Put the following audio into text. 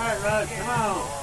Alright, Russ. Come on.